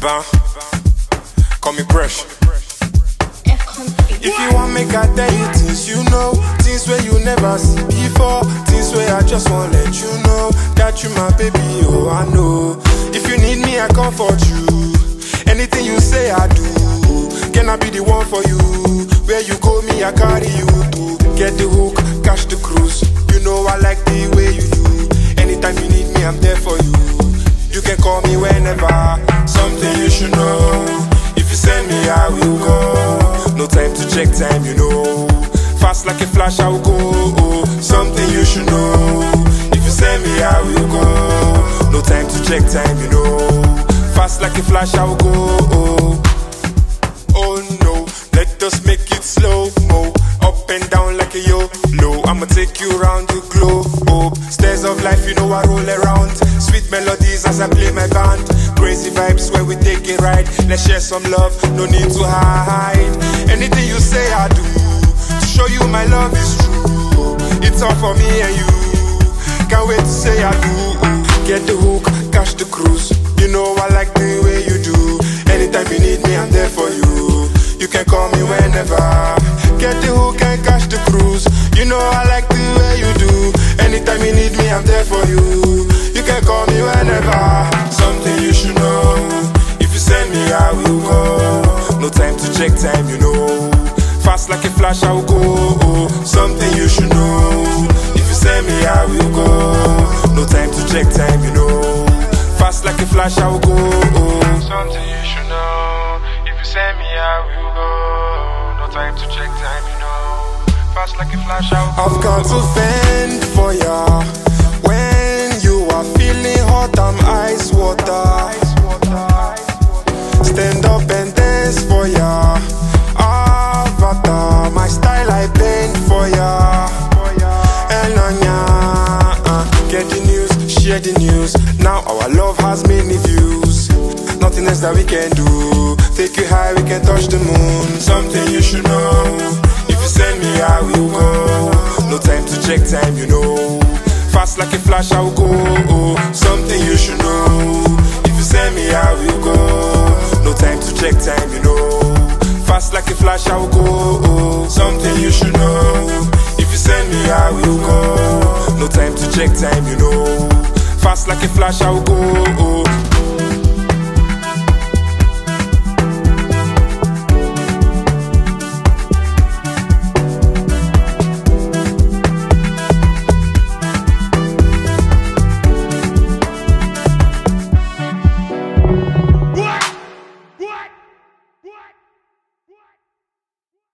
Ben, call me Presh. If you want make I tell you things you know, things where you never see before, things where I just want to let you know that you my baby, oh I know. If you need me, I comfort you. Anything you say, I do. Can I be the one for you? Where you go, me, I carry you to get the hook, catch the cruise. You know I like the way you do. Anytime you need me, I'm there for you. You can call me whenever. Something you should know. If you send me, I will go. No time to check time, you know. Fast like a flash, I will go. Something you should know. If you send me, I will go. No time to check time, you know. Fast like a flash, I will go. Oh no, let us make it slow mo. Up and down like a yo low. I'ma take you around the globe. Of life, you know I roll around. Sweet melodies as I play my band. Crazy vibes where we take it right. Let's share some love, no need to hide. Anything you say, I do. To show you my love is true. It's all for me and you. Can't wait to say I do. Get the hook, catch the cruise. You know I like the way you do. Anytime you need me, I'm there for you. You can call me whenever. Get the hook Anytime you need me, I'm there for you. You can call me whenever. Something you should know. If you send me, I will go. No time to check time, you know. Fast like a flash, I will go. Something you should know. If you send me, I will go. No time to check time, you know. Fast like a flash, I will go. Something you should know. If you send me, I will go. No time to check time, you know. Fast like a flash, I will go. I've got to fend for ya. Bend for ya. Elanya, uh, get the news, share the news. Now our love has many views. Nothing else that we can do. Take you high, we can touch the moon. Something you should know. If you send me, I will go. No time to check time, you know. Fast like a flash, I will go. Something you should know. If you send me, I will go. No time to check time, you know. Fast like a flash, I will go. Something time you know. Fast like a flash, I will go.